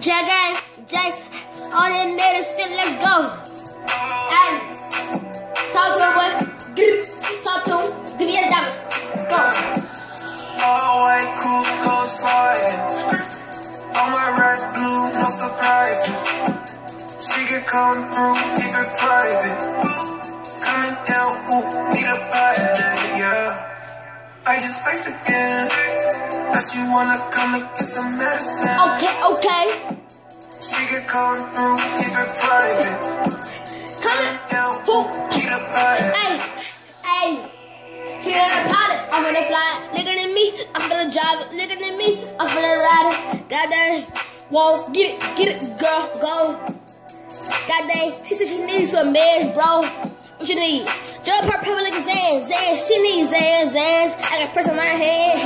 Jagger, Jay, on the medicine, let's go. Hey, talk to him, boy. Talk to him. Give me a diamond. Go. All white coupe, go sliding. All my rice blue, no surprises. She can come through, keep it private. Coming down, ooh, need a pilot, yeah. I just flexed again. That she wanna come and get some medicine. Okay, okay. She can come through, keep it private. Coming. Down, ooh, need a pilot. Hey, hey. She got a pilot. I'm gonna fly. Looking at me. I'm gonna drive it. Looking at me. I'm gonna ride it. Goddamn. Whoa, get it, get it, girl, go. Goddamn. She said she needs some meds, bro. What you need? Jump her purple like a Zan, Zan. She needs Zan, Zans. I got press on my hand,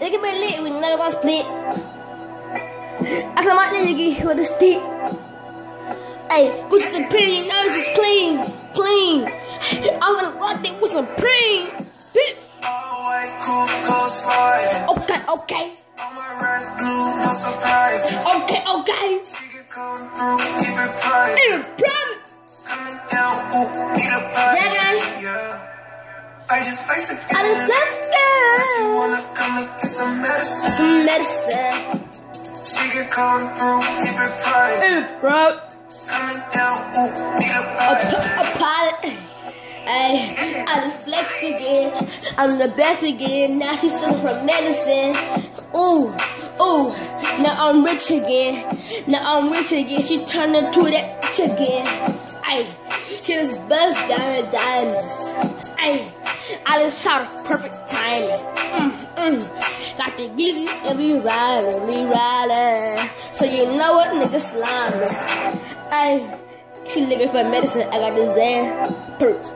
they can be lit. We never gonna split. I said my nigga with a stick. Hey, Gucci Supreme, you know this is clean, clean. I'm gonna rock it with Supreme. Bitch. All white coupe, go sliding. Okay, okay, All my rice blue, no surprises. okay, okay. She can come through, keep it private. Even private. Coming down, ooh, need a pilot, Jagger. yeah. I just flexed again. I just left She wanna come and get some medicine. Some medicine. She can come through, keep it private. Mm, Even private. Coming down, ooh, need a A, pilot. p- a pilot. Hey, I just flexed again. I'm the best again. Now she's selling for medicine. Ooh, ooh. Now I'm rich again. Now I'm rich again. She turned into that bitch again. Ay, she just bust down. Ay, I shot her perfect timing. Mm, mm. Got the gizzy and we riding, we riding. So you know what, nigga slimy. Ay. She looking for medicine, I got the Zan perks.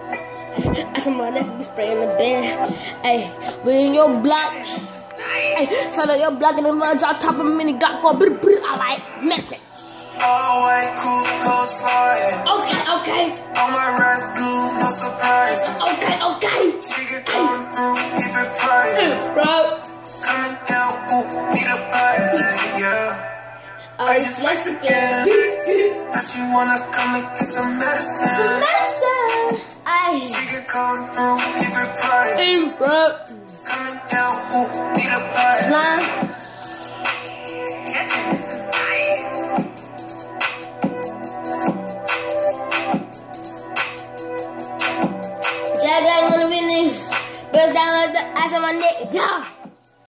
I said my neck be spraying the band. Hey, we in your block. Hey, shout out your block and the mud drop top of mini got brr, I like medicine. All white coupe, go sliding. Okay, okay, All my rice Oh, I just flexed again. Now she wanna come and get some medicine. Medicine. Ay, She can come through, keep it private. hey, bro. Coming down, ooh, need a pilot. Slime. Jack, I'm gonna be nigga. Bust down like the ice on my neck. Yeah.